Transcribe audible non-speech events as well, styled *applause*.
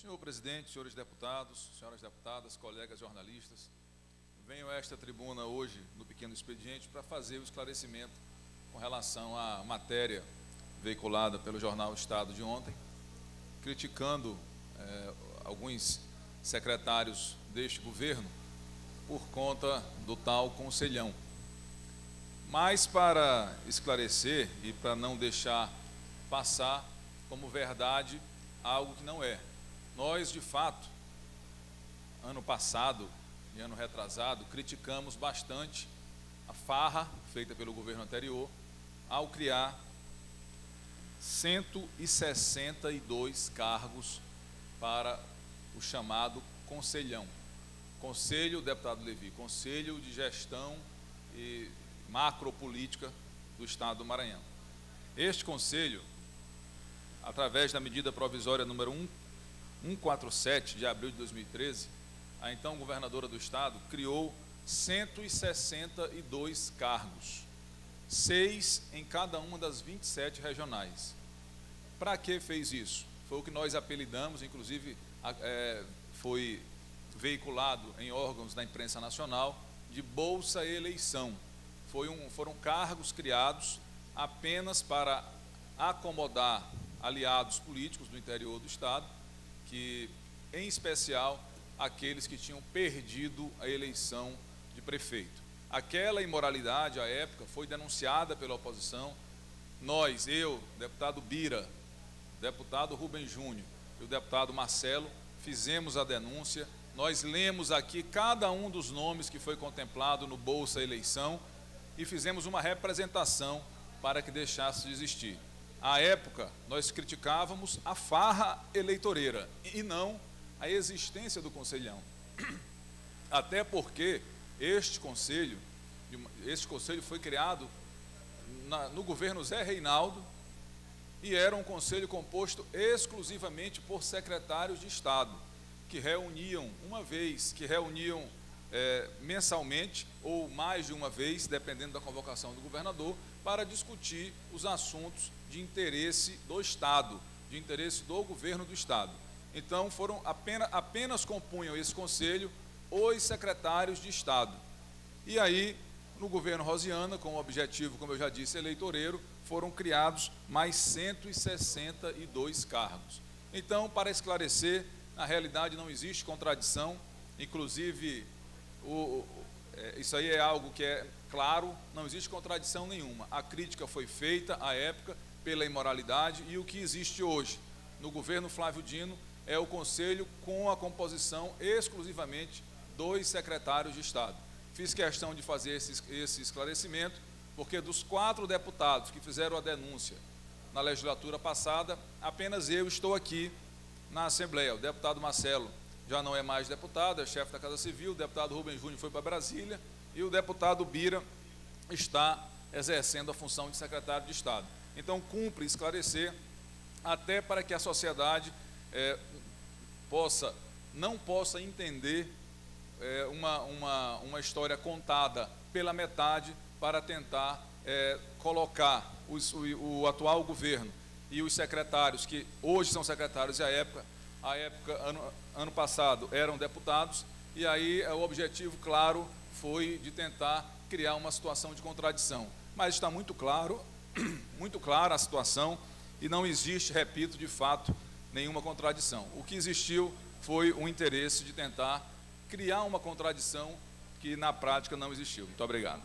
Senhor presidente, senhores deputados, senhoras deputadas, colegas jornalistas, venho a esta tribuna hoje, no pequeno expediente, para fazer o esclarecimento com relação à matéria veiculada pelo jornal Estado de ontem, criticando eh, alguns secretários deste governo por conta do tal conselhão. Mas para esclarecer e para não deixar passar como verdade algo que não é. Nós, de fato, ano passado e ano retrasado, criticamos bastante a farra feita pelo governo anterior ao criar 162 cargos para o chamado conselhão. Conselho, deputado Levi, Conselho de Gestão e Macropolítica do Estado do Maranhão. Este conselho, através da medida provisória número 147 de abril de 2013, a então governadora do Estado criou 162 cargos, seis em cada uma das 27 regionais. Para que fez isso? Foi o que nós apelidamos, inclusive é, foi veiculado em órgãos da imprensa nacional, de Bolsa Eleição. Um, foram cargos criados apenas para acomodar aliados políticos do interior do Estado, que, em especial, aqueles que tinham perdido a eleição de prefeito. Aquela imoralidade, à época, foi denunciada pela oposição. Nós, eu, deputado Bira, deputado Rubem Júnior e o deputado Marcelo, fizemos a denúncia. Nós lemos aqui cada um dos nomes que foi contemplado no Bolsa Eleição e fizemos uma representação para que deixasse de existir. À época, nós criticávamos a farra eleitoreira e não a existência do conselhão. *clears throat* Até porque este conselho, este conselho foi criado na, no governo Zé Reinaldo e era um conselho composto exclusivamente por secretários de Estado, que reuniam uma vez, que reuniam é, mensalmente ou mais de uma vez, dependendo da convocação do governador, para discutir os assuntos de interesse do Estado, de interesse do governo do Estado. Então, foram apenas, apenas compunham esse conselho os secretários de Estado. E aí, no governo Rosiana, com o objetivo, como eu já disse, eleitoreiro, foram criados mais 162 cargos. Então, para esclarecer, na realidade não existe contradição, inclusive o, é, isso aí é algo que é claro, não existe contradição nenhuma. A crítica foi feita à época pela imoralidade e o que existe hoje no governo Flávio Dino é o conselho com a composição exclusivamente dos secretários de Estado. Fiz questão de fazer esse, esse esclarecimento, porque dos quatro deputados que fizeram a denúncia na legislatura passada, apenas eu estou aqui na Assembleia. O deputado Marcelo já não é mais deputado, é chefe da Casa Civil, o deputado Rubem Júnior foi para Brasília e o deputado Bira está exercendo a função de secretário de Estado. Então, cumpre esclarecer, até para que a sociedade é, possa, não possa entender é, uma, uma, uma história contada pela metade para tentar é, colocar os, o, o atual governo e os secretários, que hoje são secretários e à época à época, ano, ano passado, eram deputados, e aí é, o objetivo, claro, foi de tentar criar uma situação de contradição. Mas está muito claro, *clears throat* muito clara a situação, e não existe, repito, de fato, nenhuma contradição. O que existiu foi o interesse de tentar criar uma contradição que na prática não existiu. Muito obrigado.